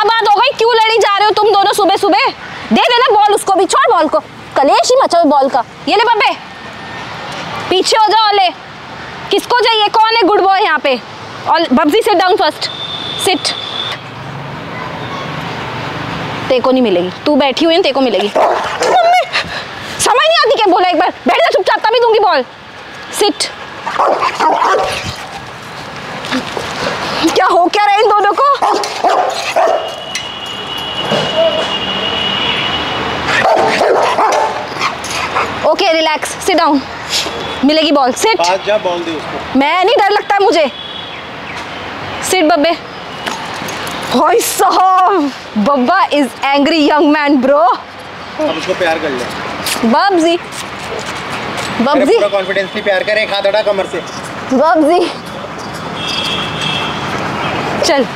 क्या बात हो गई? क्यों लड़ी जा रहे हो तुम दोनों सुबह सुबह दे देना बॉल उसको भी, छोड़ बॉल को। कलेश ही मचा बॉल का। ये ले बब्बे। पीछे हो जाओ, ले। किसको चाहिए? कौन है गुड बॉय यहाँ पे? और बब्जी सिट डाउन फ़र्स्ट सिट तेको नहीं मिलेगी। तू बैठी हुई है तेको मिलेगी। मम्मी! समझ नहीं आती क्या बोला एक बार? बैठ जा, चुपचाप, तभी दूँगी बॉल सिट क्या हो क्या रहा है इन दोनों को ओके रिलैक्स सिट डाउन मिलेगी बॉल सिट जा बॉल दे उसको। मैं नहीं डर लगता है मुझे। सिट बब्बे। भाई साहब बब्बा is angry young man bro अब उसको प्यार कर ले। बब्जी बब्जी पूरा कॉन्फिडेंसली प्यार करे हाथ अड़ा कमर से। बब्जी चल।